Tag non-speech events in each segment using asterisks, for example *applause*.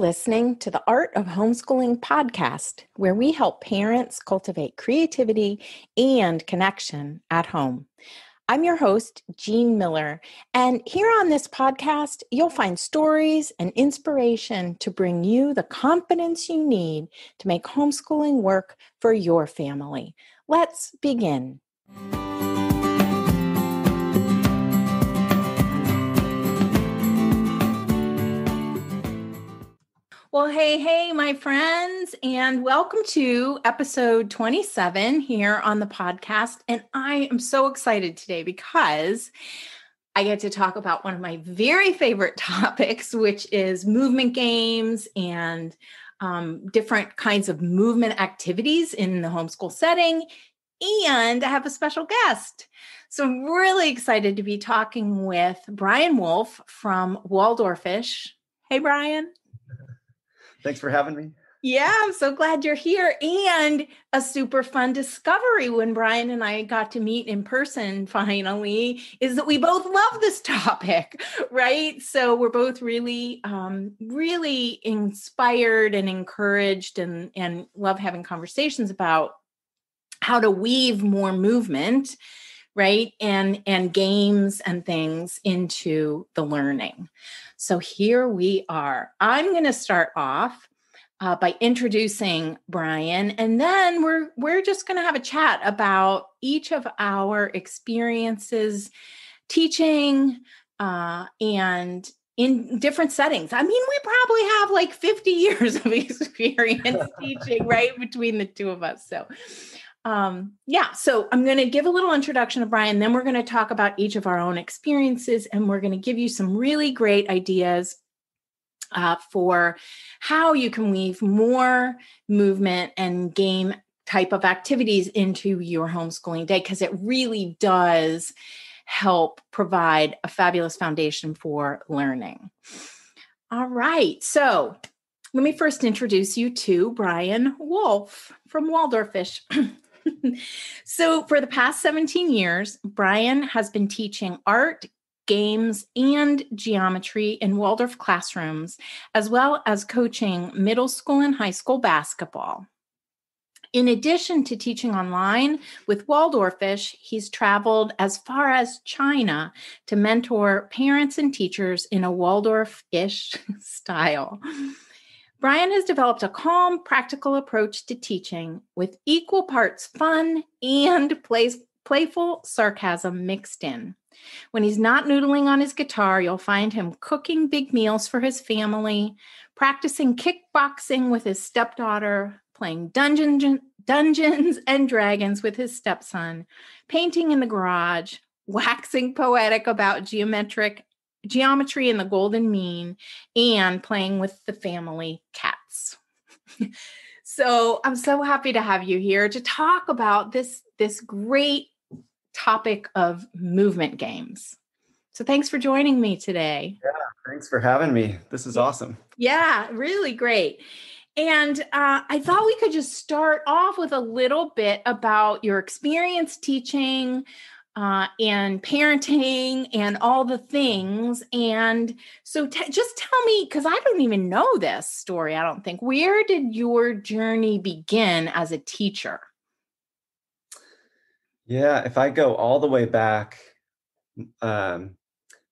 listening to the Art of Homeschooling podcast, where we help parents cultivate creativity and connection at home. I'm your host, Jean Miller, and here on this podcast, you'll find stories and inspiration to bring you the confidence you need to make homeschooling work for your family. Let's begin. Well, hey, hey, my friends, and welcome to episode 27 here on the podcast. And I am so excited today because I get to talk about one of my very favorite *laughs* topics, which is movement games and um, different kinds of movement activities in the homeschool setting. And I have a special guest. So I'm really excited to be talking with Brian Wolfe from Waldorfish. Hey, Brian. Thanks for having me. Yeah, I'm so glad you're here. And a super fun discovery when Brian and I got to meet in person finally is that we both love this *laughs* topic, right? So we're both really, um, really inspired and encouraged and, and love having conversations about how to weave more movement right and and games and things into the learning so here we are. I'm going to start off uh, by introducing Brian, and then we're we're just going to have a chat about each of our experiences teaching uh, and in different settings. I mean, we probably have like 50 *laughs* years of experience *laughs* teaching, right, between the two of us. So, um, yeah, so I'm going to give a little introduction of Brian, then we're going to talk about each of our own experiences, and we're going to give you some really great ideas uh, for how you can weave more movement and game type of activities into your homeschooling day, because it really does help provide a fabulous foundation for learning. All right, so let me first introduce you to Brian Wolfe from Waldorfish. *clears throat* *laughs* so, for the past 17 years, Brian has been teaching art, games, and geometry in Waldorf classrooms, as well as coaching middle school and high school basketball. In addition to teaching online with Waldorfish, he's traveled as far as China to mentor parents and teachers in a Waldorf ish *laughs* style. Brian has developed a calm, practical approach to teaching with equal parts fun and playful sarcasm mixed in. When he's not noodling on his guitar, you'll find him cooking big meals for his family, practicing kickboxing with his stepdaughter, playing Dungeons, Dungeons and Dragons with his stepson, painting in the garage, waxing poetic about geometric geometry and the golden mean and playing with the family cats. *laughs* So i'm so happy to have you here to talk about this this great topic of movement games. So thanks for joining me today. Yeah thanks for having me. This is awesome. Yeah really great. And uh, I thought we could just start off with a little bit about your experience teaching, uh, and parenting and all the things. And so, t- just tell me, because I don't even know this story, I don't think. Where did your journey begin as a teacher? Yeah, if I go all the way back, um,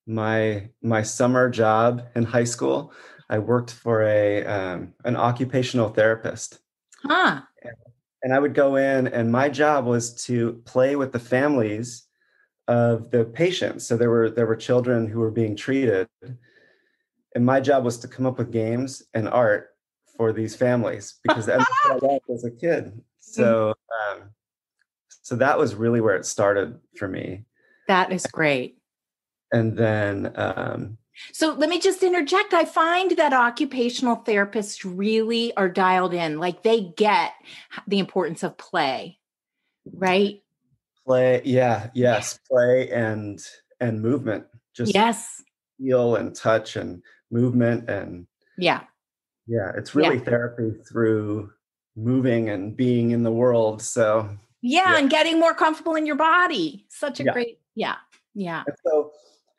my my summer job in high school, I worked for a um, an occupational therapist. Huh. And I would go in, and my job was to play with the families of the patients. So there were there were children who were being treated, and my job was to come up with games and art for these families because that's what I liked as a kid. So um, so that was really where it started for me. That is great. And then um, so let me just interject. I find that occupational therapists really are dialed in, like they get the importance of play, right? Play yeah yes play and and movement just yes feel and touch and movement and yeah yeah it's really yeah. therapy through moving and being in the world so yeah, yeah. and getting more comfortable in your body such a yeah. great yeah yeah and so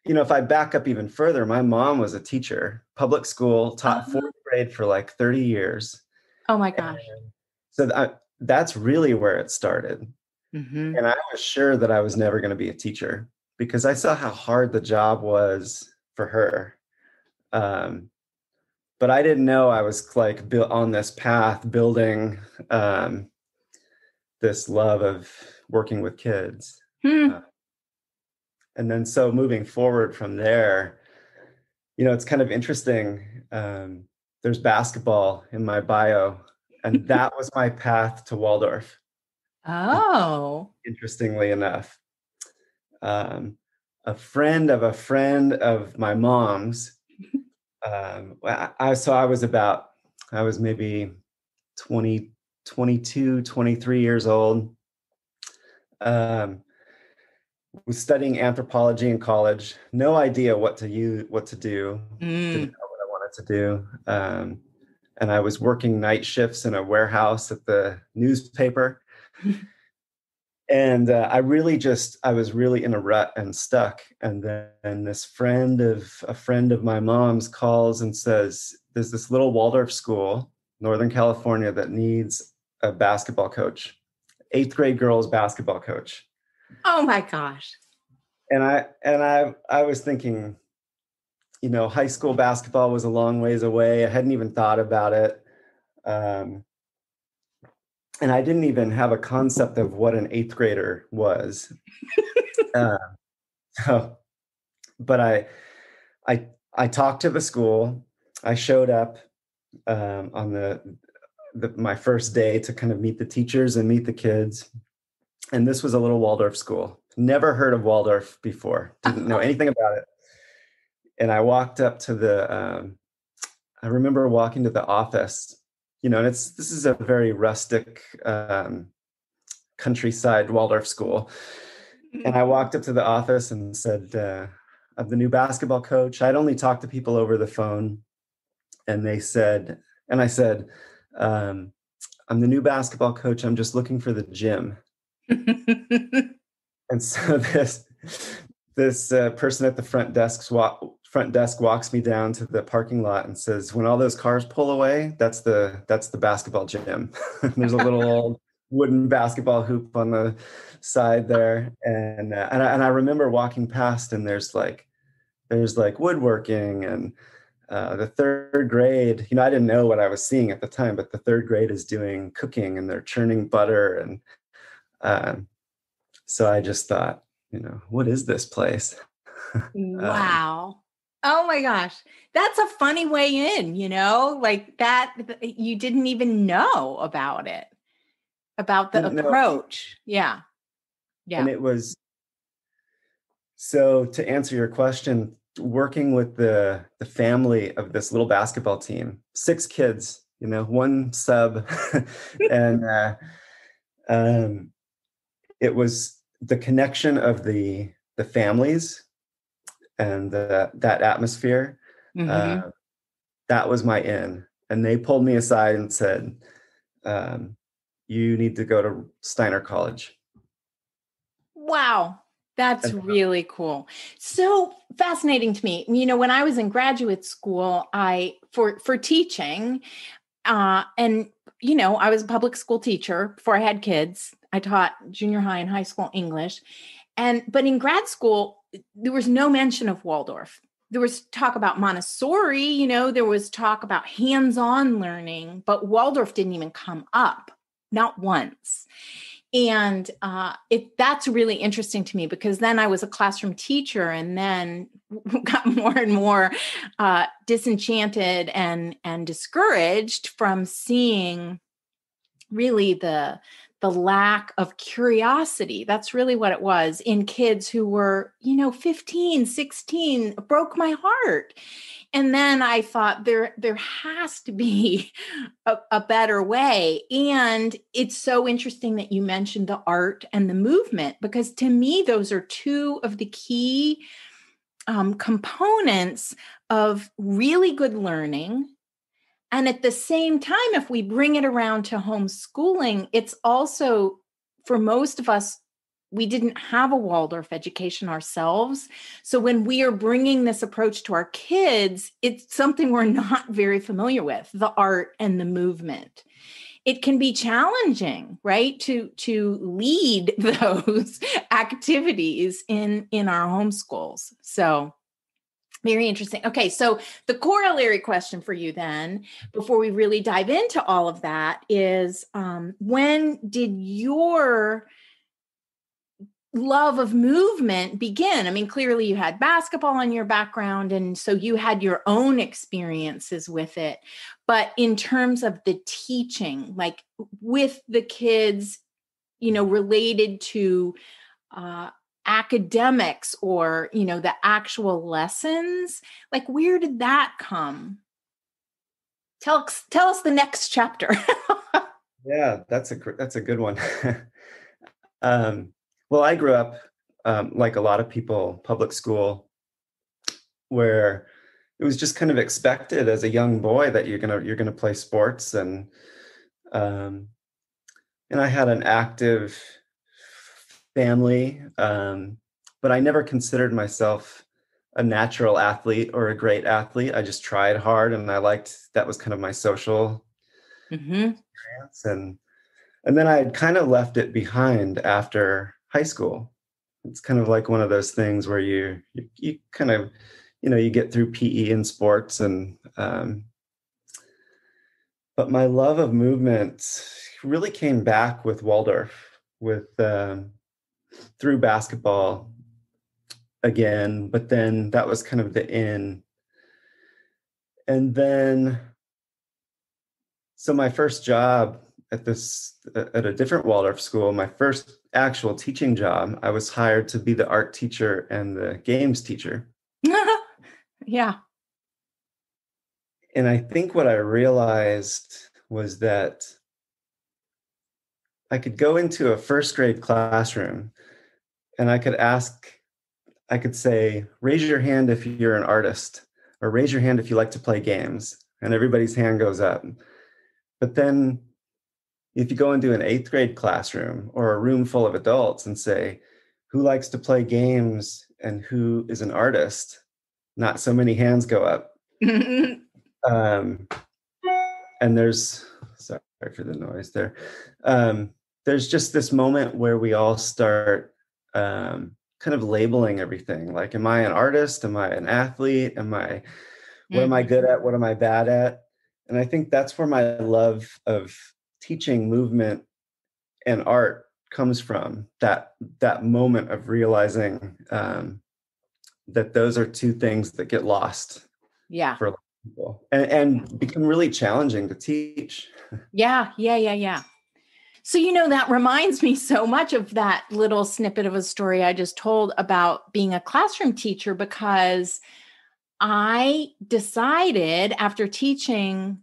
you know, if I back up even further, my mom was a teacher, public school, taught uh-huh. fourth grade for like 30 years. Oh my gosh. And so that, that's really where it started. Mm-hmm. And I was sure that I was never going to be a teacher because I saw how hard the job was for her. Um, but I didn't know I was like built on this path, building um, this love of working with kids. Hmm. Uh, and then so moving forward from there, you know, it's kind of interesting. Um, there's basketball in my bio, and *laughs* that was my path to Waldorf. Oh, interestingly enough, um, a friend of a friend of my mom's. Um, I, so I was about, I was maybe 20, 22, 23 years old. Um, was studying anthropology in college. No idea what to use, what to do. Mm. Didn't know what I wanted to do. Um, and I was working night shifts in a warehouse at the newspaper. And uh, I really just I was really in a rut and stuck. And then this friend of a friend of my mom's calls and says, "There's this little Waldorf school, Northern California, that needs a basketball coach, eighth grade girls basketball coach." Oh my gosh. And I and I I was thinking, you know, high school basketball was a long ways away. I hadn't even thought about it. Um, and I didn't even have a concept of what an eighth grader was. *laughs* uh, so, but I, I, I talked to the school. I showed up um, on the, the my first day to kind of meet the teachers and meet the kids and this was a little Waldorf school. Never heard of Waldorf before. Didn't know anything about it. And I walked up to the. Um, I remember walking to the office. You know, and it's this is a very rustic um, countryside Waldorf school. And I walked up to the office and said, uh, "I'm the new basketball coach." I'd only talked to people over the phone, and they said, and I said, um, "I'm the new basketball coach. I'm just looking for the gym." *laughs* and so *laughs* this this uh, person at the front desk walk, front desk walks me down to the parking lot and says, "When all those cars pull away, that's the that's the basketball gym. *laughs* There's a little *laughs* old wooden basketball hoop on the side there, and uh, and, I, and I remember walking past, and there's like there's like woodworking and uh, the third grade, you know, I didn't know what I was seeing at the time, but the third grade is doing cooking and they're churning butter and um, so I just thought, you know, what is this place? *laughs* Um, wow. Um, oh my gosh. That's a funny way in, you know, like that you didn't even know about it, about the approach. Know. Yeah. Yeah. And it was so to answer your question, working with the the family of this little basketball team, six kids, you know, one sub, *laughs* and *laughs* uh, um, it was the connection of the the families and the, that atmosphere. Mm-hmm. Uh, that was my in, and they pulled me aside and said, um, "You need to go to Steiner College." Wow, that's really cool. So fascinating to me. You know, when I was in graduate school, I for for teaching, uh, and you know, I was a public school teacher before I had kids. I taught junior high and high school English. And but in grad school, there was no mention of Waldorf. There was talk about Montessori, you know, there was talk about hands-on learning, but Waldorf didn't even come up, not once. And uh, it that's really interesting to me because then I was a classroom teacher, and then *laughs* got more and more uh, disenchanted and and discouraged from seeing really the the lack of curiosity. That's really what it was in kids who were you know 15 16 broke my heart. And then i thought there there has to be *laughs* a, a, better way. And it's so interesting that you mentioned the art and the movement because to me those are two of the key um, components of really good learning and at the same time, if we bring it around to homeschooling, it's also for most of us we didn't have a Waldorf education ourselves. So when we are bringing this approach to our kids, it's something we're not very familiar with the art and the movement. It can be challenging, right, to to lead *laughs* those *laughs* activities in in our homeschools. So very interesting. Okay, so the corollary question for you then, before we really dive into all of that, is um, when did your love of movement begin? I mean, clearly you had basketball in your background, and so you had your own experiences with it. But in terms of the teaching, like with the kids, you know, related to uh, academics or, you know, the actual lessons, like where did that come? Tell, tell us the next chapter. *laughs* yeah, that's a that's a good one. *laughs* um, well, I grew up um, like a lot of people, public school, where it was just kind of expected as a young boy that you're gonna you're gonna play sports and um, and I had an active family, um, but I never considered myself a natural athlete or a great athlete. I just tried hard, and I liked that was kind of my social mm-hmm. experience, and and then I had kind of left it behind after high school. It's kind of like one of those things where you you, you kind of you know you get through PE and sports and um, but my love of movement really came back with Waldorf with um, through basketball again, but then that was kind of the end. And then so my first job at this at a different Waldorf school, my first actual teaching job, I was hired to be the art teacher and the games teacher. *laughs* yeah. And I think what I realized was that I could go into a first grade classroom and I could ask, I could say, raise your hand if you're an artist, or raise your hand if you like to play games. And everybody's hand goes up. But then if you go into an eighth grade classroom or a room full of adults and say, who likes to play games and who is an artist, not so many hands go up. *laughs* um, and there's, sorry for the noise there. Um, there's just this moment where we all start um, kind of labeling everything like, am I an artist? Am I an athlete? Am I, what am I good mm-hmm. at? What am I bad at? And I think that's where my love of teaching movement and art comes from that that moment of realizing um, that those are two things that get lost yeah for people and, and become really challenging to teach yeah yeah yeah yeah so you know that reminds me so much of that little snippet of a story i just told about being a classroom teacher because i decided after teaching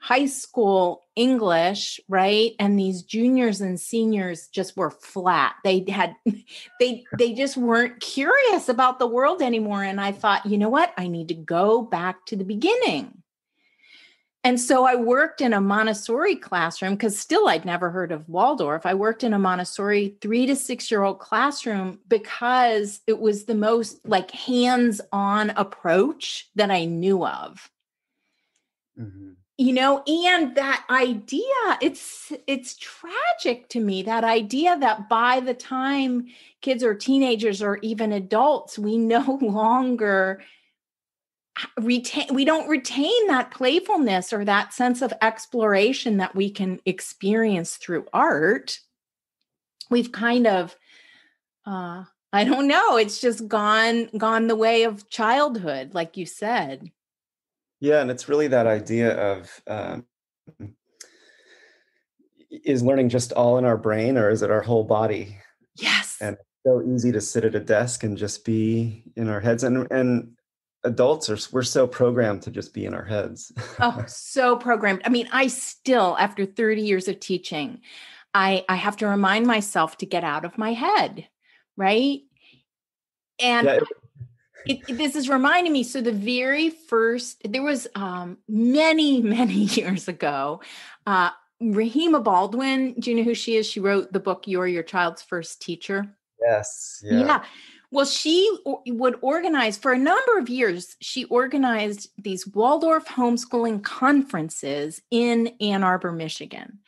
high school English, right? And these juniors and seniors just were flat. They had *laughs* they they just weren't curious about the world anymore and I thought, you know what? I need to go back to the beginning. And so I worked in a Montessori classroom because still I'd never heard of Waldorf. I worked in a Montessori 3 to 6 year old classroom because it was the most like hands-on approach that I knew of. Mm-hmm you know and that idea it's it's tragic to me that idea that by the time kids are teenagers or even adults we no *laughs* longer retain we don't retain that playfulness or that sense of exploration that we can experience through art we've kind of uh i don't know it's just gone gone the way of childhood like you said yeah, and it's really that idea of um, is learning just all in our brain or is it our whole body? Yes. And it's so easy to sit at a desk and just be in our heads and and adults are we're so programmed to just be in our heads. oh, *laughs* so programmed. I mean, I still after 30 years of teaching, I I have to remind myself to get out of my head, right? And yeah, it, it, this is reminding me. So the very first, there was um, many, *laughs* many years ago, uh, Rahima Baldwin. Do you know who she is? She wrote the book "You're Your Child's First Teacher." Yes. Yeah. yeah. Well, she would organize for a number of years. She organized these Waldorf homeschooling conferences in Ann Arbor, Michigan.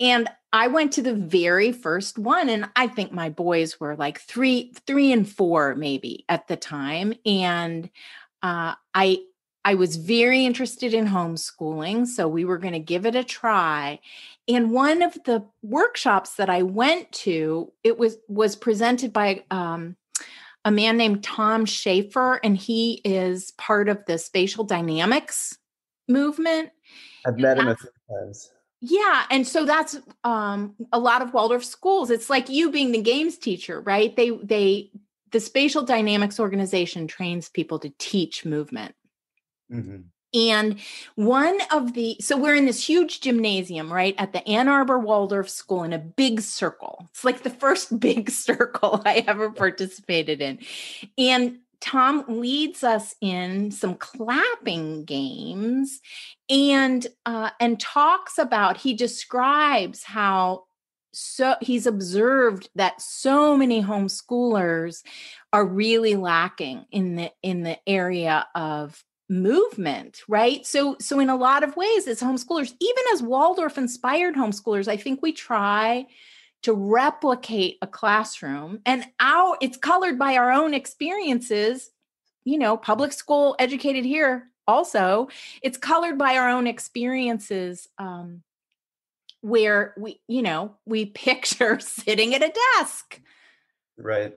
And I went to the very first one and I think my boys were like 3 3 and 4 maybe at the time and uh, I I was very interested in homeschooling, so we were going to give it a try. And one of the workshops that I went to, it was was presented by um, a man named Tom Schaefer, and he is part of the spatial dynamics movement. I've met him a few times. Yeah, and so that's um, a lot of Waldorf schools. It's like you being the games teacher, right? They they the spatial dynamics organization trains people to teach movement. Mm-hmm. And one of the, so we're in this huge gymnasium, right, at the Ann Arbor Waldorf School in a big circle. It's like the first *laughs* big circle I ever participated in. And Tom leads us in some clapping games and uh, and talks about he describes how so he's observed that so many homeschoolers are really lacking in the in the area of movement right? So so in a lot of ways as homeschoolers even as waldorf inspired homeschoolers i think we try to replicate a classroom and our it's colored by our own experiences. You know public school educated here also it's colored by our own experiences um where we you know we *laughs* picture sitting at a desk. Right.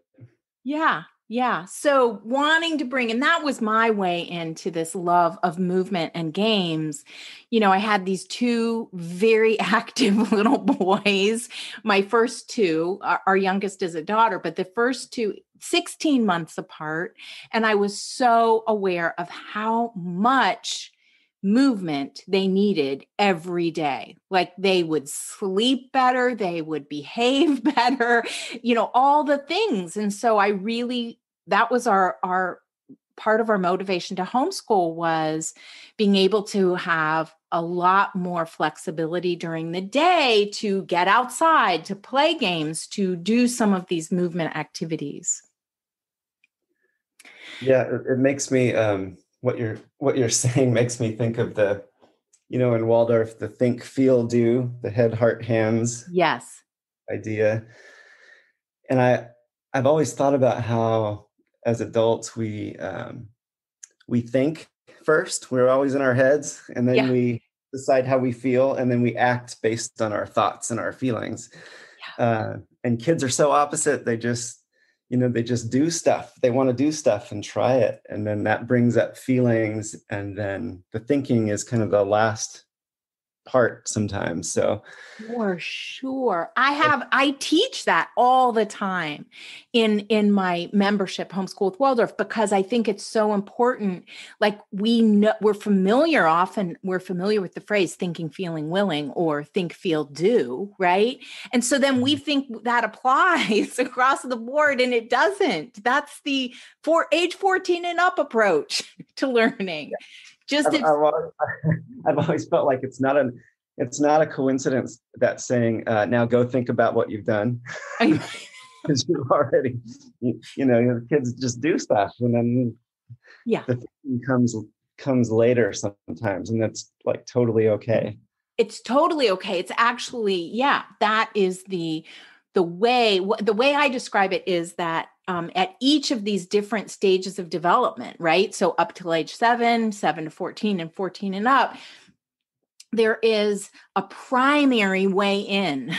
Yeah yeah. So wanting to bring, and that was my way into this love of movement and games. You know, I had these two very *laughs* active little boys. My first two, our, youngest is a daughter, but the first two, 16 months apart. And I was so aware of how much movement they needed every day. Like they would sleep better, they would behave *laughs* better, you know, all the things. And so I really that was our our part of our motivation to homeschool was being able to have a lot more flexibility during the day to get outside, to play games, to do some of these movement activities. Yeah, it, makes me um what you're what you're *laughs* saying makes me think of the you know in waldorf the think feel do the head heart hands yes idea and i i've always thought about how as adults we um we think first we're always in our heads and then yeah. we decide how we feel and then we act based on our thoughts and our feelings yeah. uh, and kids are so opposite they just you know they just do stuff. They want to do stuff and try it. And then that brings up feelings. And then the thinking is kind of the last part sometimes so. For sure. I have i teach that all the time in in my membership homeschool with waldorf because i think it's so important. Like we know we're familiar often we're familiar with the phrase thinking feeling willing or think feel do right? And so then we mm-hmm. think that *laughs* applies across the board and it doesn't. That's the for age 14 and up approach *laughs* to learning just I've, I've, always, *laughs* I've, always, felt like it's not an it's not a coincidence that saying uh, now go think about what you've done. Because *laughs* you've already you, you know your kids just do stuff and then yeah. the thing comes comes later sometimes and that's like totally okay. It's totally okay. It's actually yeah that is the the way the way i describe it is that um, at each of these different stages of development, right? So up till age seven, seven to 14, and 14 and up, there is a primary way in.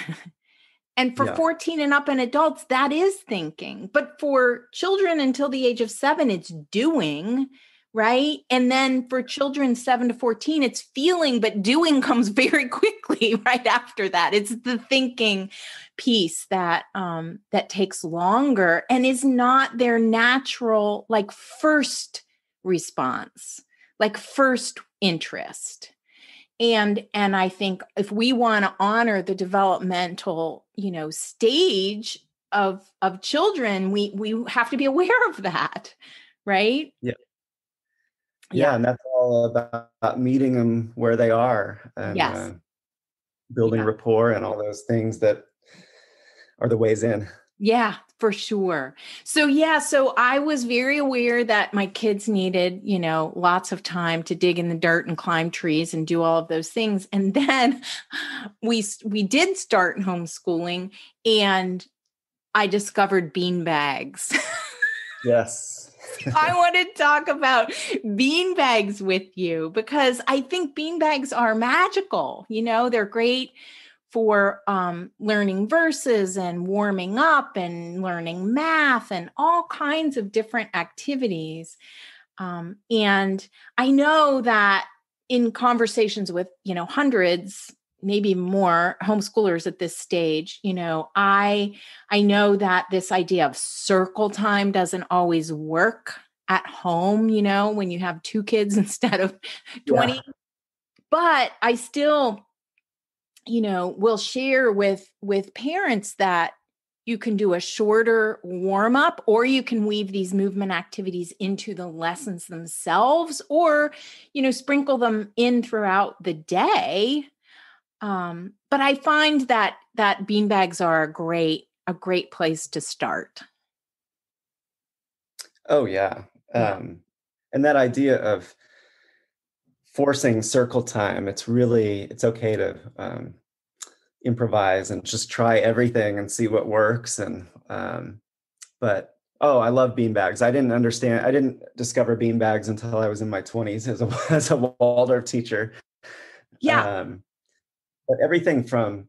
*laughs* and for yeah. 14 and up and adults, that is thinking. But for children until the age of seven, it's doing right? And then for children 7 to 14 it's feeling but doing *laughs* comes very quickly *laughs* right after that. It's the thinking piece that um that takes longer and is not their natural like first response, like first interest. And and I think if we want to honor the developmental, you know, stage of of children, we we have to be aware of that, right? Yeah yeah, and that's all about meeting them where they are and yes. uh, building yeah. rapport and all those things that are the ways in Yeah, for sure. So, yeah, so I was very aware that my kids needed, you know, lots of time to dig in the dirt and climb trees and do all of those things. And *laughs* then we we did start homeschooling and I discovered bean bags. *laughs* Yes. *laughs* I want to talk about bean bags with you because I think bean bags are magical. You know, they're great for um, learning verses and warming up and learning math and all kinds of different activities. Um, and I know that in conversations with, you know, hundreds maybe more homeschoolers at this stage you know i i know that this idea of circle time doesn't always work at home you know when you have two kids *laughs* instead of 20 yeah. but i still you know will share with with parents that you can do a shorter warm up or you can weave these movement activities into the lessons themselves or you know sprinkle them in throughout the day um, but i find that that beanbags are a great a great place to start. Oh yeah, yeah. Um, and that idea of forcing circle time it's really it's okay to um, improvise and just try everything and see what works and um, but oh i love beanbags. I didn't understand i didn't discover beanbags until i was in my 20s as a, *laughs* as a waldorf teacher. Yeah. Um, but everything from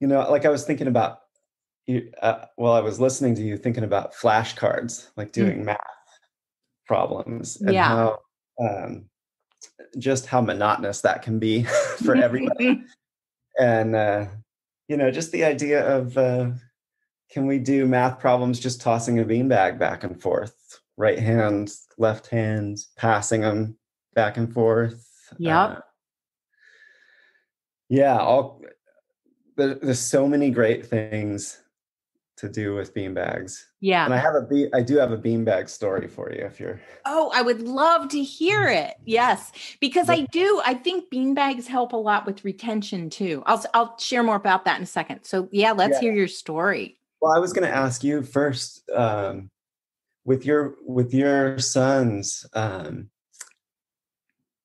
you know like i was thinking about you uh, while i was listening to you thinking about flashcards like mm. doing mm. math problems and yeah. how um, just how monotonous that can be *laughs* for everybody. *laughs* and uh, you know, just the idea of uh, can we do math problems just tossing a beanbag back and forth, right hand, left hand, passing them back and forth. Yeah. Yeah, all there, there's so many great things to do with beanbags. Yeah. And I have a be I do have a beanbag story for you if you're Oh, I would love to hear it. Yes. Because I do I think beanbags help a lot with retention too. I'll I'll share more about that in a second. So yeah, let's yeah. hear your story. Well, I was going to ask you first um, with your with your sons um,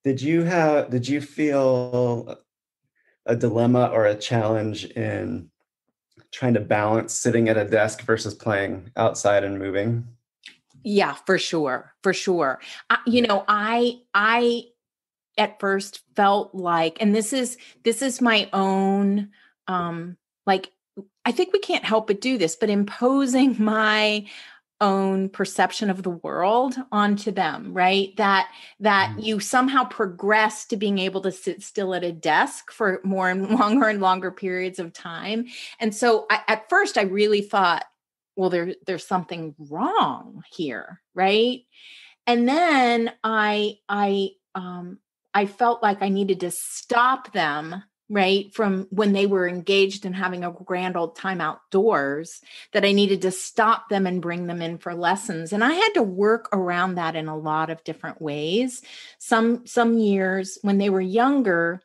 did you have did you feel a dilemma or a challenge in trying to balance sitting at a desk versus playing outside and moving? Yeah for sure for sure. I, you know i i at first felt like and this is this is my own um like i think we can't help but do this but imposing *laughs* my own perception of the world onto them right? That that mm. you somehow progress to being able to sit still at a desk for more and *laughs* longer and longer periods of time. And so I, at first i really thought well there there's something wrong here right? And then i i um i felt like i needed to stop them right from when they were engaged in having a grand old time outdoors that i needed to stop them and bring them in for lessons and i had to work around that in a lot of different ways some some years when they were younger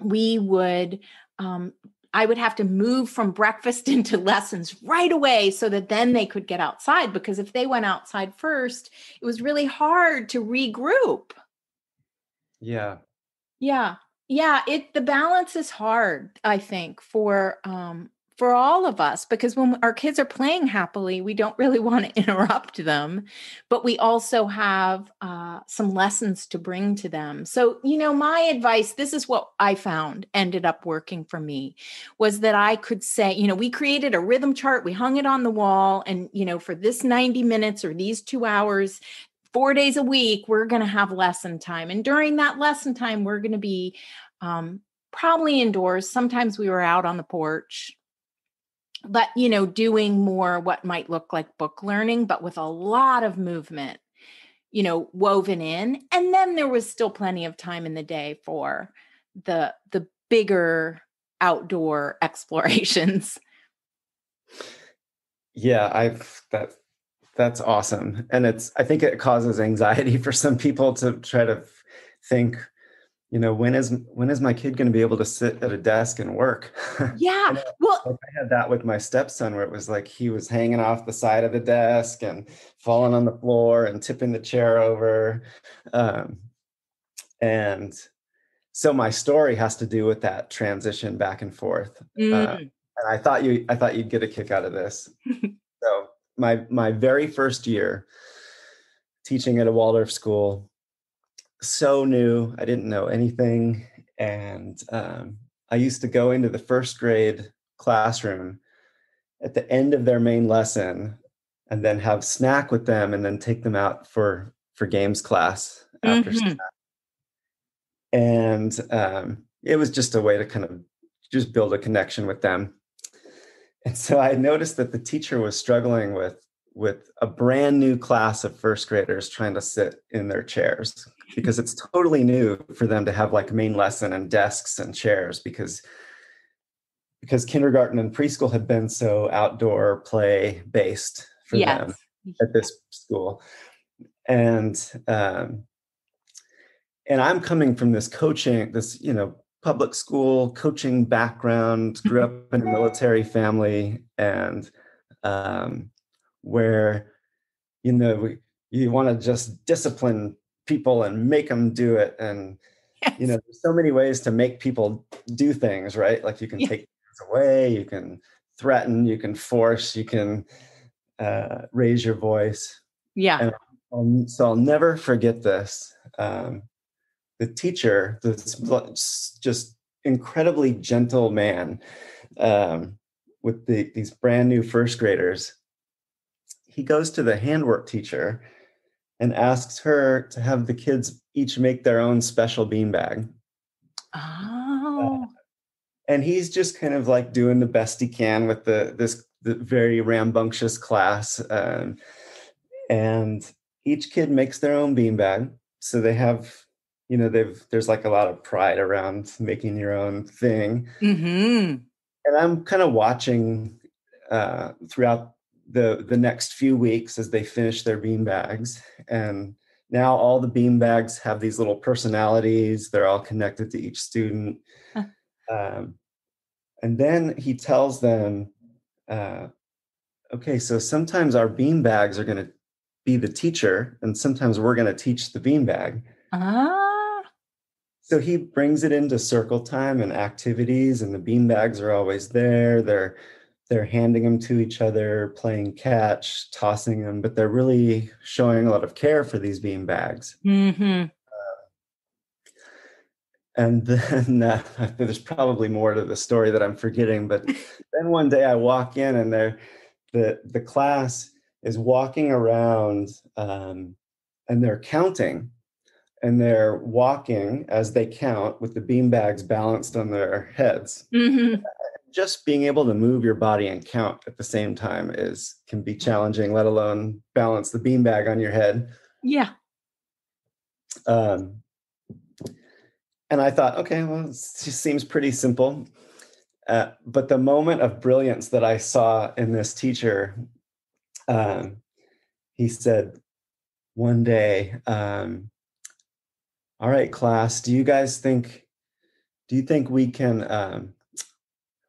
we would um, I would have to move from breakfast *laughs* into lessons right away so that then they could get outside. Because if they went outside first, it was really hard to regroup. Yeah. Yeah yeah it the balance is hard i think for um for all of us because when our kids are playing happily we don't really *laughs* want to interrupt them but we also have uh, some lessons to bring to them. So you know my advice this is what i found ended up working for me was that i could say you know we created a rhythm chart we hung it on the wall and you know for this 90 minutes or these two hours four days a week, we're going to have lesson time. And during that lesson time, we're going to be um, probably indoors. Sometimes we were out on the porch, but, you know, doing more what might look like book learning, but with a lot of movement, you know, woven in. And then there was still plenty of time in the day for the, the bigger outdoor *laughs* explorations. Yeah, I've that that's awesome. And it's, I think it causes anxiety *laughs* for some people to try to think, you know when is when is my kid going to be able to sit at a desk and work *laughs* yeah well i had that with my stepson where it was like he was hanging off the side of the desk and falling on the floor and tipping the chair over um, and so my story has to do with that transition back and forth uh, mm. uh, and i thought you i thought you'd get a kick out of this *laughs* my my very first year teaching at a waldorf school so new. I didn't know anything. And um, I used to go into the first grade classroom at the end of their main lesson and then have snack with them and then take them out for for games class after mm-hmm. snack. And um, it was just a way to kind of just build a connection with them. *laughs* And so I noticed that the teacher was struggling with with a brand new class of first graders trying to sit in their chairs because it's totally new for them to have like main lesson and desks and chairs because because kindergarten and preschool had been so outdoor play based for yes. them at this school and um and i'm coming from this coaching this you know public school coaching background grew up in a military family and um where you know you want to just discipline people and make them do it and yes. you know there's so many ways to make people do things right like you can yeah. take things away you can threaten you can force you can uh, raise your voice yeah I'll, so i'll never forget this um, the teacher this just incredibly gentle man um, with the, these brand new first graders he goes to the handwork teacher and asks her to have the kids each make their own special beanbag. Oh. Uh, and he's just kind of like doing the best he can with the this the very rambunctious class. Um, and each kid makes their own beanbag. So they have, you know, they've there's like a lot of pride around making your own thing. Mm-hmm. And I'm kind of watching uh, throughout the the next few weeks as they finish their bean bags and now all the bean bags have these little personalities they're all connected to each student huh. um, and then he tells them uh, okay so sometimes our bean bags are going to be the teacher and sometimes we're going to teach the bean bag ah. So he brings it into circle time and activities and the bean bags are always there they're they're handing them to each other, playing catch, tossing them, but they're really showing a lot of care for these bean bags. Mm-hmm. Uh, and *laughs* then uh, *laughs* there's probably more to the story that I'm forgetting. But *laughs* then one day I walk in and they're, the the class is walking around um, and they're counting and they're walking as they count with the bean bags balanced on their heads. Mm-hmm. Just being able to move your body and count at the same time is can be challenging let alone balance the beanbag on your head. Yeah. Um and i thought okay well it seems pretty simple. Uh, but the moment of brilliance that i saw in this teacher um he said one day um all right class do you guys think do you think we can um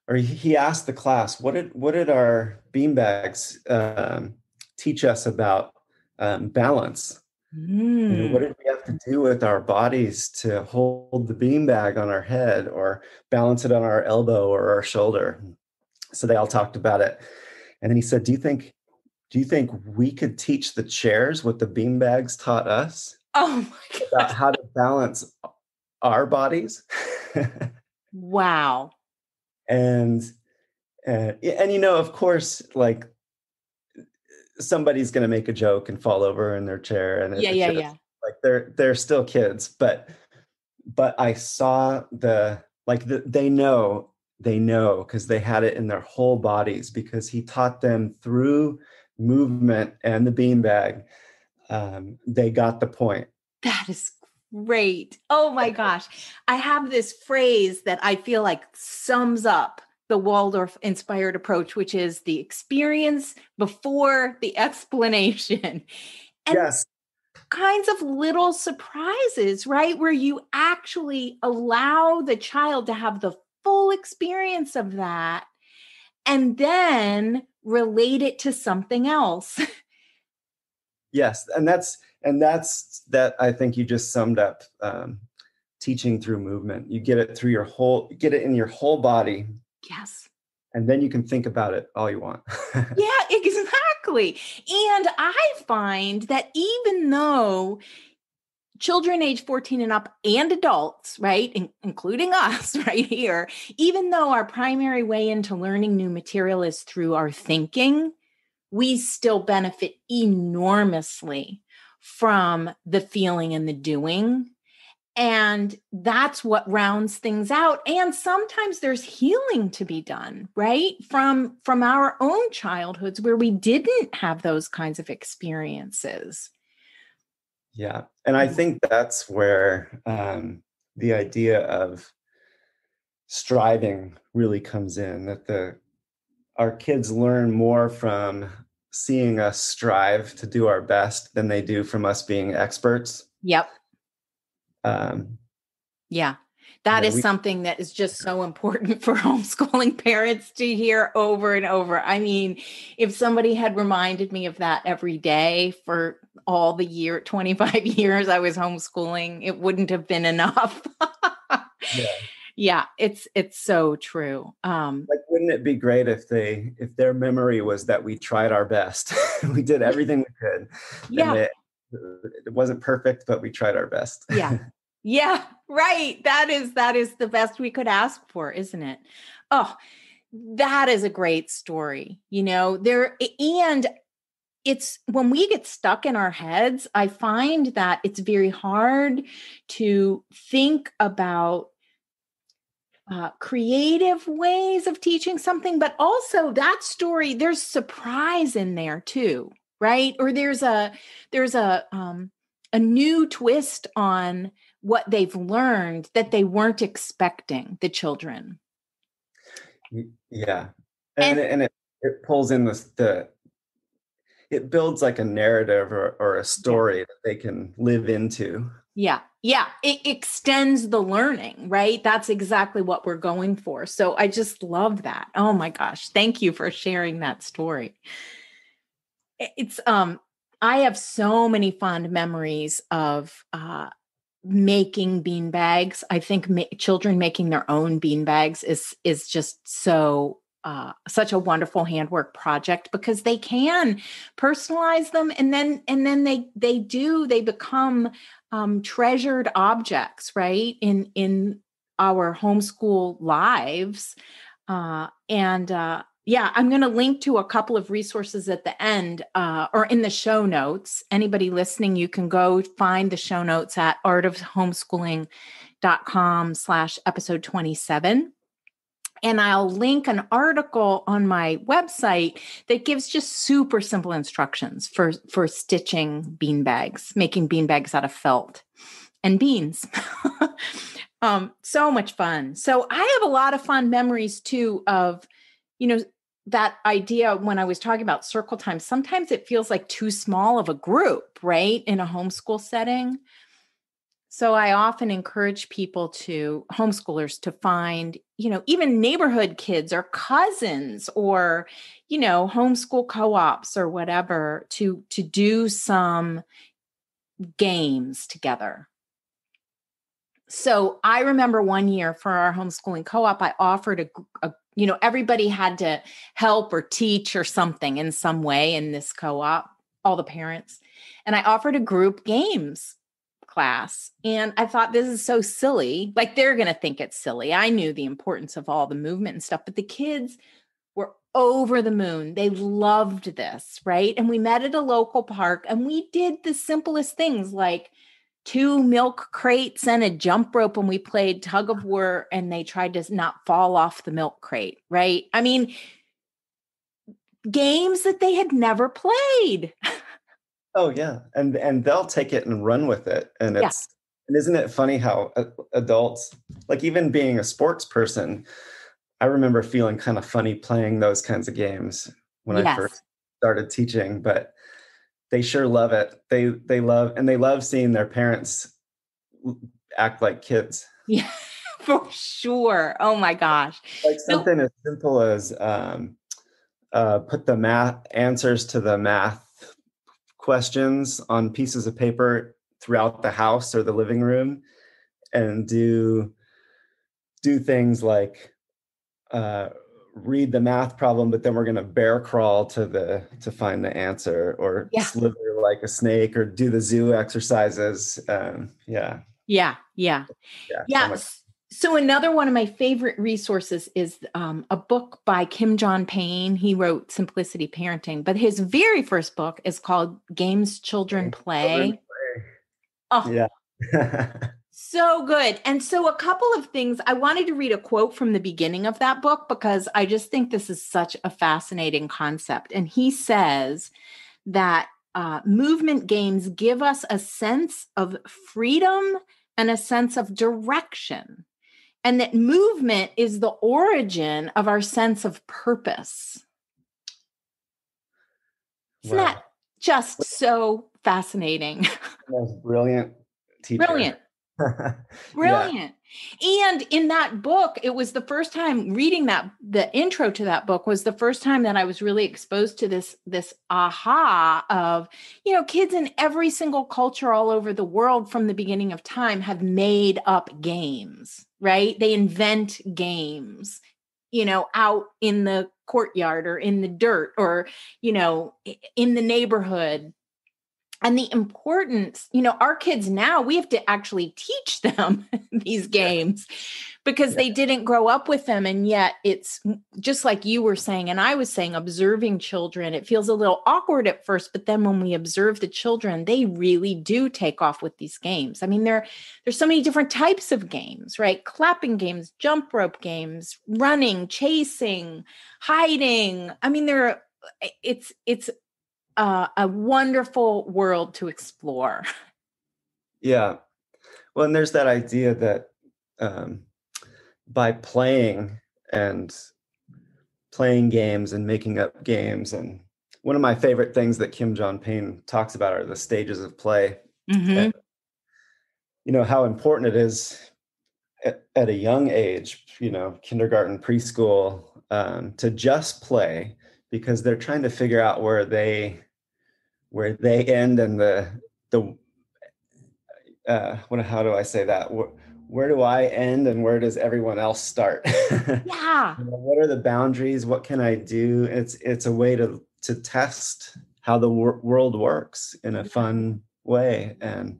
or he asked the class, what did what did our beanbags um, teach us about um, balance? Mm. You know, what did we have to do with our bodies to hold the beanbag on our head or balance it on our elbow or our shoulder? So they all talked about it, and then he said, "Do you think do you think we could teach the chairs what the beanbags taught us? Oh my *laughs* God. About how to balance our bodies?" *laughs* wow and uh, and you know of course like somebody's going to make a joke and fall over in their chair and yeah yeah yeah like they're they're still kids but but i saw the like the, they know they know because they had it in their whole bodies because he taught them through movement and the beanbag um, they got the point that is Great. Oh my *laughs* gosh. I have this phrase that I feel like sums up the Waldorf inspired approach, which is the experience before the explanation. And yes. kinds of little surprises, right? Where you actually allow the child to have the full experience of that and then relate it to something else. *laughs* yes. And that's, and that's that I think you just summed up um, teaching through movement. You get it through your whole, get it in your whole body. Yes. And then you can think about it all you want. *laughs* yeah, exactly. And I find that even though children age 14 and up and adults, right, in- including us *laughs* right here, even though our primary way into learning new material is through our thinking, we still benefit enormously from the feeling and the doing. And that's what rounds things out. And sometimes there's healing to be done, right? From from our own childhoods where we didn't have those kinds of experiences. Yeah. And I think that's where um, the idea of striving really comes in that the our kids learn more from seeing us strive to do our best than they do from us being experts. Yep. Um, yeah. That is we, something that is just so important *laughs* for homeschooling parents to hear over and over. I mean, if somebody had reminded me of that every day for all the year 25 *laughs* years I was homeschooling, it wouldn't have been enough. yeah. Yeah, it's it's so true. Um like wouldn't it be great if they if their memory was that we tried our best. *laughs* we did everything we could. Yeah. It, it wasn't perfect, but we tried our best. yeah. *laughs* Yeah, right. That is that is the best we could ask for, isn't it? Oh, that is a great story. You know, there and it's when we get stuck in our heads, I find that it's very hard to think about uh, creative ways of teaching something, but also that story, there's surprise in there too, right? Or there's a there's a um, a new twist on what they've learned that they weren't expecting. The children, yeah, and and, it, and it, it pulls in the the it builds like a narrative or, or a story yeah. that they can live into. Yeah. Yeah. It extends the learning, right? That's exactly what we're going for. So I just love that. Oh my gosh. Thank you for sharing that story. It's, um, I have so many fond memories of, uh, making bean bags. I think ma- children making their own bean bags is is just so uh, such a wonderful handwork project because they can personalize them and then and then they they do they become um, treasured objects right in in our homeschool lives. Uh, and uh, yeah i'm going to link to a couple of resources at the end uh, or in the show notes. Anybody listening you can go find the show notes at artofhomeschooling.com slash episode 27 and I'll link an article on my website that gives just super simple instructions for, for stitching bean bags, making bean bags out of felt and beans. *laughs* um, so much fun. So I have a lot of fun memories too of, you know, that idea when I was talking about circle time. Sometimes it feels like too small of a group, right? In a homeschool setting. So I often encourage people to homeschoolers to find, you know, even neighborhood kids or cousins or, you know, homeschool co-ops or whatever to to do some games together. So I remember one year for our homeschooling co-op I offered a, a you know, everybody had to help or teach or something in some way in this co-op, all the parents. And I offered a group games class and I thought this is so silly. Like they're going to think it's silly. I knew the importance of all the movement and stuff, but the kids were over the moon. They loved this, right? And we met at a local park and we did the simplest things like two milk crates and a jump rope and we played tug of war and they tried to not fall off the milk crate, right? I mean, games that they had never played. *laughs* Oh yeah, and and they'll take it and run with it, and it's yeah. and isn't it funny how adults, like even being a sports person, I remember feeling kind of funny playing those kinds of games when yes. I first started teaching, but they sure love it. They they love and they love seeing their parents act like kids. Yeah, *laughs* for sure. Oh my gosh. Like something so, as simple as um, uh, put the math answers to the math questions on pieces of paper throughout the house or the living room and do do things like uh, read the math problem, but then we're going to bear crawl to the to find the answer, or yeah. slither like a snake, or do the zoo exercises. Um, yeah. Yeah. Yeah. Yeah. yeah. So, so another one of my favorite resources is um, a book by Kim John Payne. He wrote Simplicity Parenting, but his very first book is called Games Children Play. Children play. Oh, yeah. *laughs* So good. And so, a couple of things. I wanted to read a quote from the beginning of that book because I just think this is such a fascinating concept. And he says that uh, movement games give us a sense of freedom and a sense of direction, and that movement is the origin of our sense of purpose. Isn't wow. that just so fascinating? *laughs* Most brilliant teacher. Brilliant. *laughs* Brilliant. And in that book, it was the first time reading that the intro to that book was the first time that I was really exposed to this this aha of, you know, kids in every single culture all over the world from the beginning of time have made up games, right? They invent games, you know, out in the courtyard or in the dirt or, you know, in the neighborhood and the importance you know our kids now we have to actually teach *laughs* them these games because yeah. they didn't grow up with them and yet it's just like you were saying and i was saying observing children it feels a little awkward at first but then when we observe the children they really do take off with these games. I mean there there's so many different types of games right? Clapping games jump rope games running chasing hiding. I mean there are eh, it's it's uh, a wonderful world to explore. *laughs* Yeah. Well, and there's that idea that um, by playing and playing games and making up games, and one of my favorite things that Kim John Payne talks about are the stages of play. Mm-hmm. And, you know, how important it is at, at, a young age, you know, kindergarten, preschool, um, to just play because they're trying to figure out where they where they end and the the uh, what how do I say that? Where, where do I end and where does everyone else start? *laughs* Yeah. what are the boundaries? What can I do? It's it's a way to to test how the wor- world works in a fun way and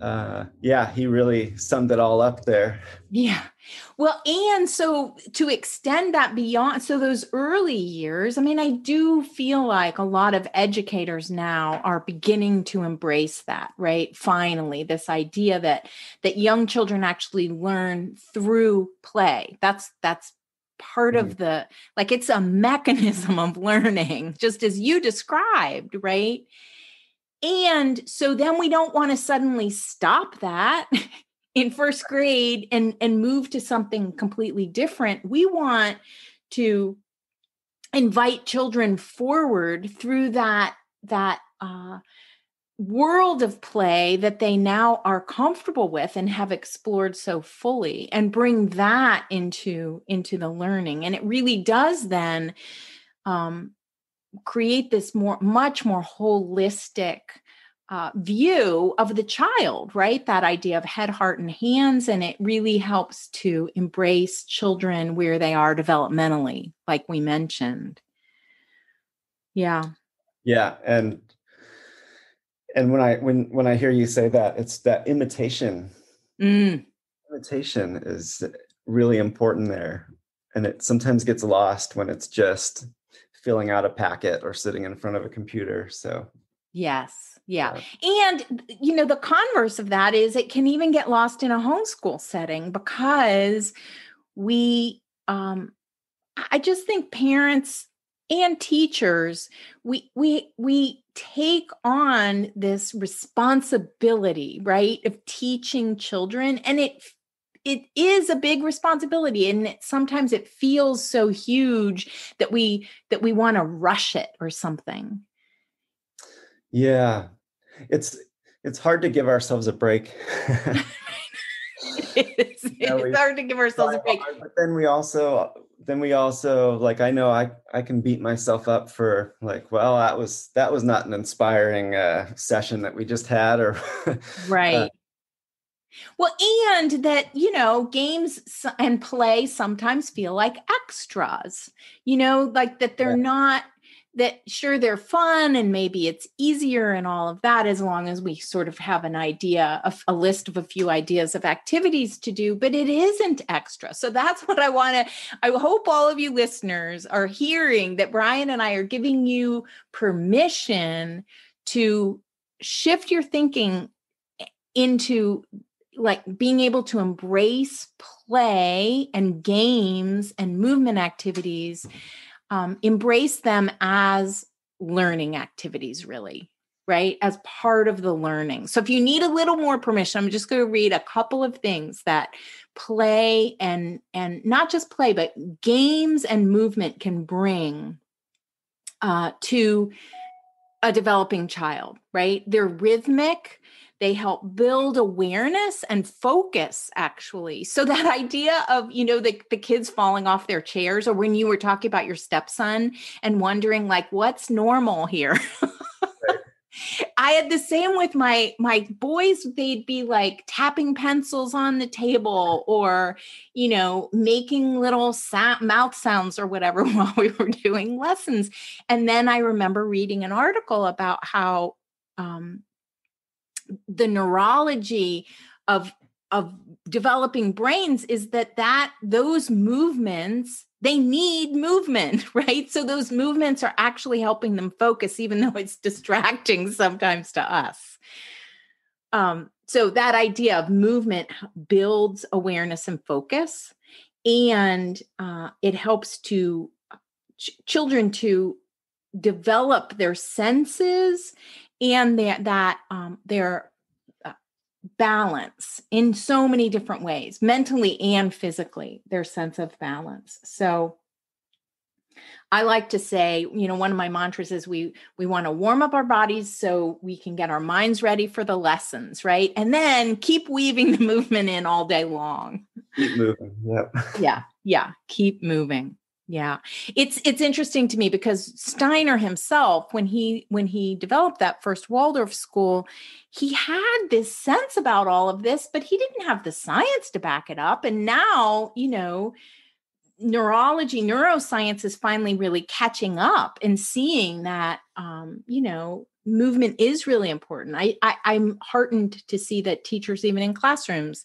uh, yeah, he really summed it all up there. Yeah. Well, and so to extend that beyond, so those early years, I mean, I do feel like a lot of educators now are beginning to embrace that, right? Finally, this idea that that young children actually learn through play. That's that's part mm-hmm. of the like it's a mechanism of learning, just as you described, right? And so then we don't want to suddenly stop that *laughs* in first grade and and move to something completely different. We want to invite children forward through that that uh, world of play that they now are comfortable with and have explored so fully and bring that into into the learning and it really does then um, create this more much more holistic uh, view of the child right? That idea of head heart and hands and it really helps to embrace children where they are developmentally like we mentioned. Yeah. Yeah and and when i when when i hear you say that it's that imitation. Mm. imitation is really important there and it sometimes gets lost when it's just filling out a packet or sitting in front of a computer. So, yes. Yeah. And, you know, the converse of that is it can even get lost in a homeschool setting because we, um, I just think parents and teachers, we, we, we take on this responsibility, right, of teaching children. And it it is a big responsibility and it, sometimes it feels so huge that we that we want to rush it or something Yeah. It's it's hard to give ourselves a break. *laughs* *laughs* it's, it's hard to give ourselves a break. But then we also then we also like I know I I can beat myself up for like well that was that was not an inspiring uh, session that we just had or *laughs* right. Uh, well, and that, you know, games and play sometimes feel like extras, you know, like that they're yeah. not that sure they're fun and maybe it's easier and all of that as long as we sort of have an idea of a list of a few ideas of activities to do but it isn't extra so that's *laughs* what i want to i hope all of you listeners are hearing that brian and i are giving you permission to shift your thinking into like being able to embrace play and games and movement activities um, embrace them as learning activities really right? As part of the learning. So if you need a little more permission i'm just going to read a couple of things that play and and not just play but games and movement can bring uh, to a developing child right? They're rhythmic they help build awareness and focus actually. So that *laughs* idea of you know the, the kids falling off their chairs or when you were talking about your stepson and wondering like what's normal here? *laughs* I had the same with my my boys. They'd be like tapping pencils on the table or you know making little sa- mouth sounds or whatever *laughs* while we were doing lessons. And then I remember reading an article about how um, the neurology of of developing brains is that that those movements they need movement *laughs* right? So those movements are actually helping them focus even though it's distracting sometimes to us. Um, so that idea of movement builds awareness and focus and uh, it helps to ch- children to develop their senses and that that um, their uh, balance in so many different ways mentally and physically their sense of balance. So i like to say you know one of my mantras is we we want to warm up our bodies so we can get our minds ready for the lessons right? And then keep weaving *laughs* the movement in all day long. Keep moving yep. Yeah yeah keep moving yeah. It's it's interesting to me because Steiner himself when he when he developed that first Waldorf school, he had this sense about all of this, but he didn't have the science to back it up and now, you know, neurology, neuroscience is finally really catching up and seeing that um, you know, movement is really important. I, I I'm heartened to see that teachers even in classrooms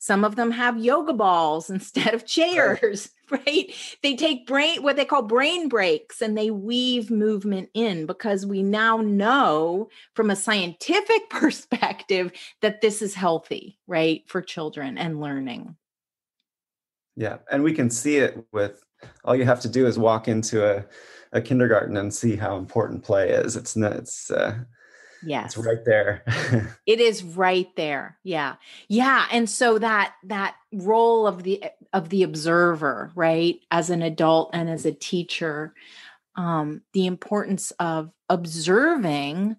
some of them have yoga balls *laughs* instead of chairs, right. right? They take brain, what they call brain breaks, and they weave movement in because we now know from a scientific *laughs* perspective that this is healthy, right, for children and learning. Yeah. And we can see it with all you have to do is walk into a, a kindergarten and see how important play is. It's, it's, uh, Yes. It's right there. *laughs* it is right there. Yeah. Yeah, and so that that role of the of the observer, right? As an adult and as a teacher, um the importance of observing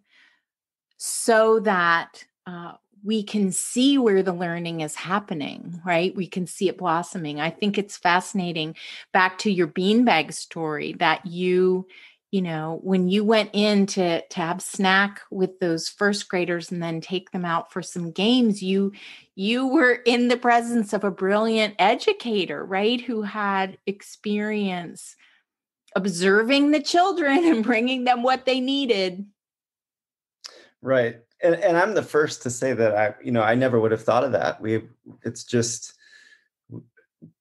so that uh, we can see where the learning is happening, right? We can see it blossoming. I think it's fascinating. Back to your beanbag story that you you know when you went in to to have snack with those first graders and then take them out for some games you you were in the presence of a brilliant educator right who had experience observing the children *laughs* and bringing them what they needed. Right and, and i'm the first to say that i you know i never would have thought of that. We it's just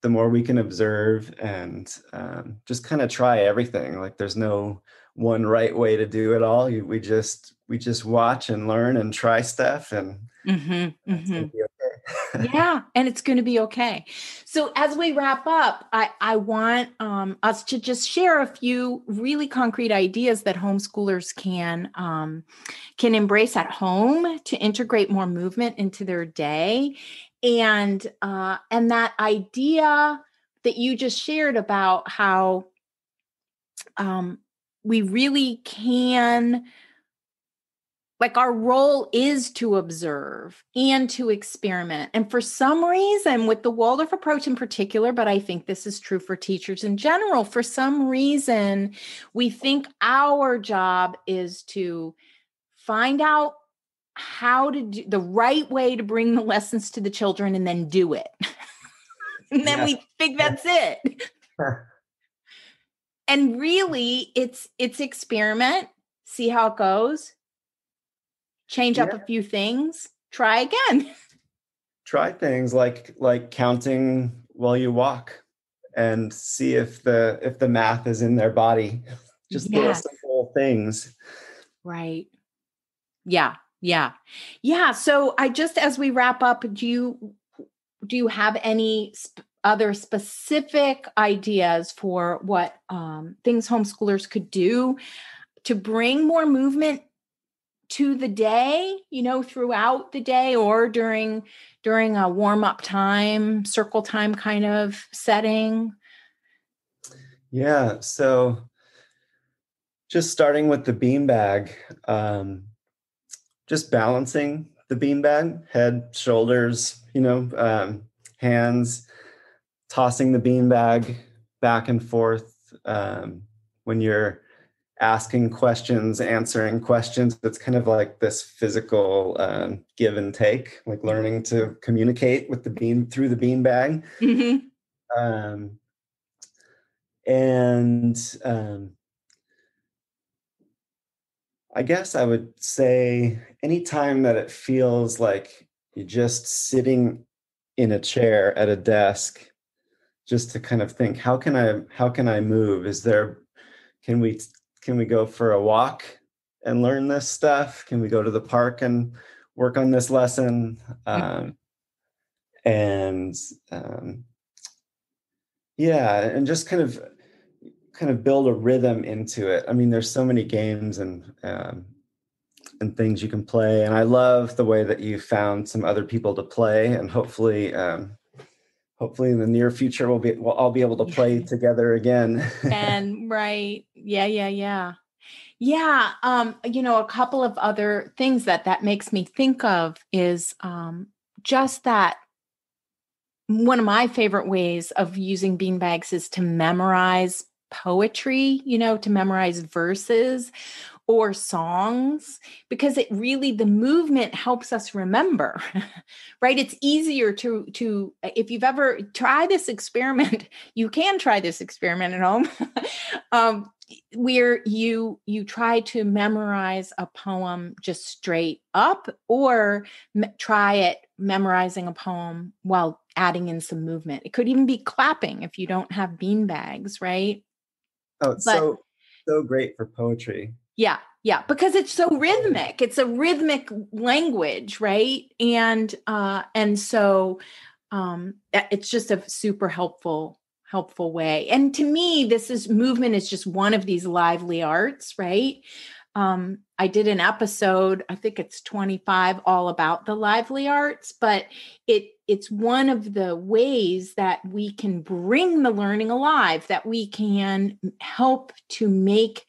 the more we can observe and um, just kind of try everything like there's no one right way to do it all we just we just watch and learn and try stuff and mm-hmm, mm-hmm. Okay. *laughs* yeah and it's going to be okay so as we wrap up i i want um, us to just share a few really concrete ideas that homeschoolers can um, can embrace at home to integrate more movement into their day and uh, and that idea that you just shared about how um, we really can like our role is to observe and to experiment. And for some reason, with the Waldorf approach in particular, but I think this is true for teachers in general, for some reason, we think our job is to find out how to do the right way to bring the lessons to the children and then do it. *laughs* and then yeah. we think that's it. *laughs* and really it's it's experiment, see how it goes, change yeah. up a few things, try again. Try things like like counting while you walk and see if the if the math is in their body. Just yes. little simple things. Right. Yeah. Yeah. Yeah. So I just as we wrap up, do you do you have any sp- other specific ideas for what um, things homeschoolers could do to bring more movement to the day you know throughout the day or during during a warm up time circle time kind of setting yeah so just starting with the beanbag um, just balancing the beanbag head shoulders you know um, hands tossing the beanbag back and forth um, when you're asking questions, answering questions. It's kind of like this physical um, give and take, like learning to communicate with the bean through the bean bag. Mm-hmm. Um, and um, I guess I would say anytime that it feels like you're just sitting in a chair at a desk, just to kind of think, how can I how can I move? Is there can we can we go for a walk and learn this stuff? Can we go to the park and work on this lesson? Um, and um, yeah, and just kind of kind of build a rhythm into it. I mean, there's so many games and um, and things you can play, and I love the way that you found some other people to play, and hopefully. Um, hopefully in the near future we'll be we'll all be able to play *laughs* together again and *laughs* right yeah yeah yeah yeah um you know a couple of other things that that makes me think of is um just that one of my favorite ways of using beanbags is to memorize poetry, you know, to memorize verses or songs because it really the movement helps us remember *laughs* right? It's easier to to if you've ever try this experiment *laughs* you can try this experiment at home. *laughs* Um, where you you try to memorize a poem just straight up or try it memorizing a poem while adding in some movement. It could even be clapping if you don't have bean bags right oh but, so so great for poetry yeah, yeah, because it's so rhythmic. It's a rhythmic language, right? And uh and so um it's just a super helpful helpful way. And to me this is movement is just one of these lively arts, right? Um I did an episode, I think it's 25 all about the lively arts, but it it's one of the ways that we can bring the learning alive, that we can help to make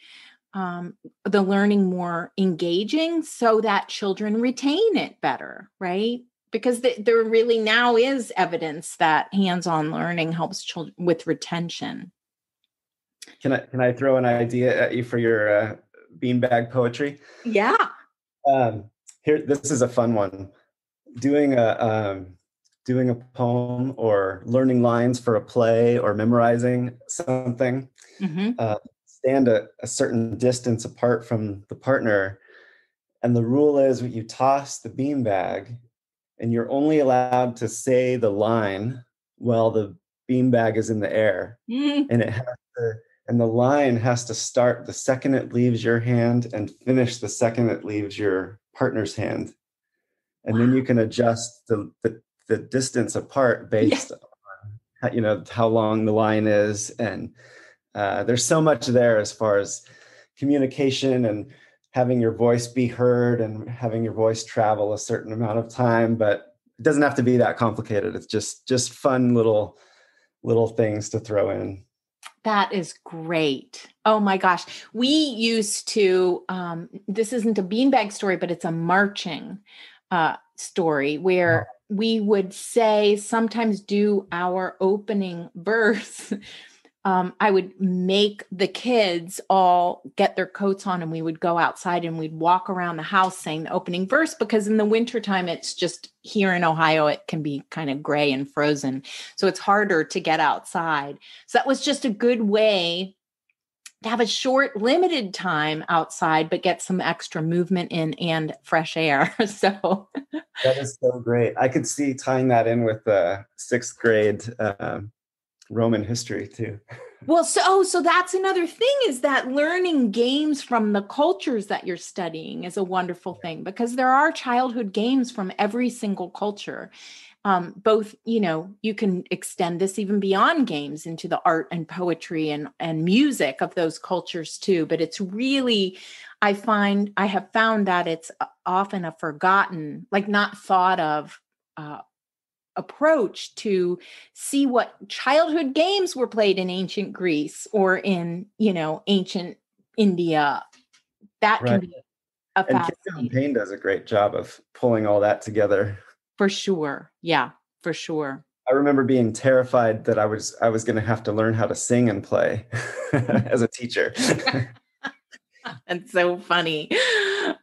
um, the learning more engaging so that children retain it better, right? Because the, there really now is evidence that hands-on learning helps children with retention. Can I can I throw an idea at you for your uh, beanbag poetry? Yeah. Um, here, this is a fun one. Doing a um, doing a poem or learning lines for a play or memorizing something. Mm-hmm. Uh, stand a, a certain distance apart from the partner. And the rule is you toss the beanbag and you're only allowed to say the line while the beanbag is in the air. Mm. And it has to, and the line has to start the second it leaves your hand and finish the second it leaves your partner's hand. And wow. then you can adjust the, the, the distance apart based on you know how long the line is. And uh, there's so much there as far as communication and having your voice be heard and having your voice travel a certain amount of time. But it doesn't have to be that complicated. It's just just fun little little things to throw in That is great. Oh my gosh. We used to, um, this isn't a beanbag story, but it's a marching uh, story where we would say, sometimes do our opening *laughs* verse um, I would make the kids all get their coats on and we would go outside and we'd walk around the house saying the opening verse because in the wintertime, it's just here in Ohio, it can be kind of gray and frozen. So it's harder to get outside. So that was just a good way to have a short, limited time outside, but get some extra movement in and fresh air. *laughs* so that is so great. I could see tying that in with the sixth grade. Um, Roman history too. Well, so oh, so that's another thing is that learning games from the cultures that you're studying is a wonderful thing because there are childhood games from every single culture. Um, both, you know, you can extend this even beyond games into the art and poetry and and music of those cultures too. But it's really, I find I have found that it's often a forgotten, like not thought of uh, approach to see what childhood games were played in ancient Greece or in, you know, ancient India. That right. can be a and Payne does a great job of pulling all that together. For sure. Yeah, for sure. I remember being terrified that I was I was going to have to learn how to sing and play *laughs* as a teacher. *laughs* That's so funny.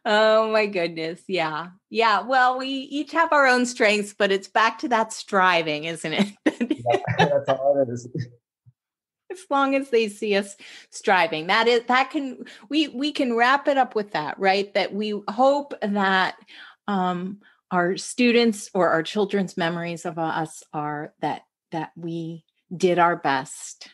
Oh my goodness. Yeah. Yeah. Well, we each have our own strengths, but it's back to that striving, isn't it? *laughs* *laughs* that's all it is. *laughs* As long as they see us striving. That is that can we we can wrap it up with that, right? That we hope that um our students or our children's memories of us are that that we did our best.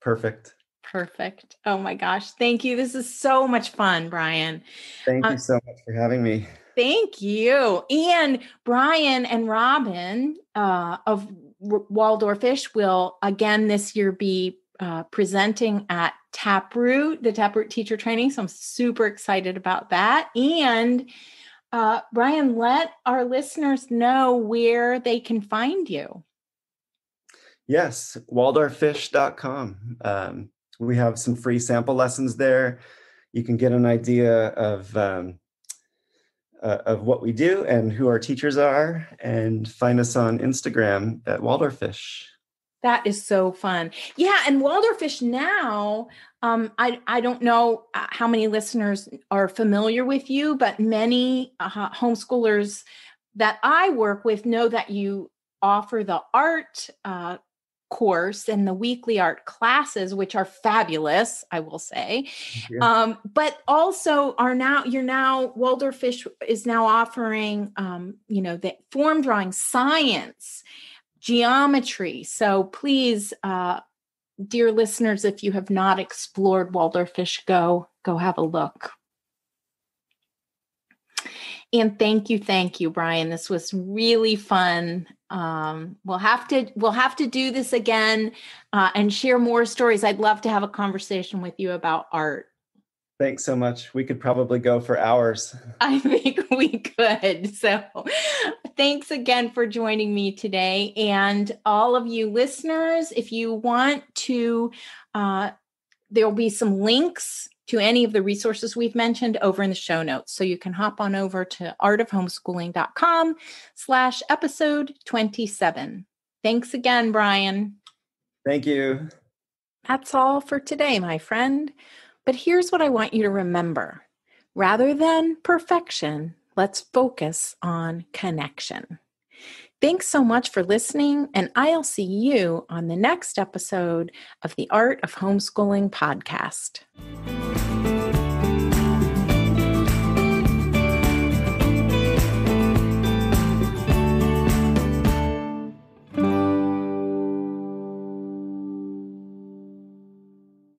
Perfect. Perfect. Oh my gosh. Thank you. This is so much fun, Brian. Thank you um, so much for having me. Thank you. And Brian and Robin uh, of Waldorfish will again this year be uh, presenting at Taproot, the Taproot teacher training. So I'm super excited about that. And uh, Brian, let our listeners know where they can find you. Yes, waldorfish.com. Um, we have some free sample lessons there. You can get an idea of um, uh, of what we do and who our teachers are, and find us on Instagram at Waldorfish. That is so fun. Yeah, and Waldorfish now, um, I I don't know uh, how many listeners are familiar with you, but many uh, homeschoolers that I work with know that you offer the art uh, course and the weekly art classes which are fabulous i will say um, but also are now you're now waldorfish is now offering um, you know the form drawing science geometry so please uh, dear listeners if you have not explored waldorfish go go have a look and thank you, thank you, Brian. This was really fun. Um, we'll have to we'll have to do this again uh, and share more stories. I'd love to have a conversation with you about art. Thanks so much. We could probably go for hours. *laughs* I think we could. So, thanks again for joining me today. And all of you listeners, if you want to, uh, there'll be some links to any of the resources we've mentioned over in the show notes. So you can hop on over to artofhomeschooling.com slash episode 27. Thanks again, Brian. Thank you. That's all for today, my friend. But here's what I want you to remember. Rather than perfection, let's focus on connection. Thanks so much for listening, and I'll see you on the next episode of the Art of Homeschooling podcast.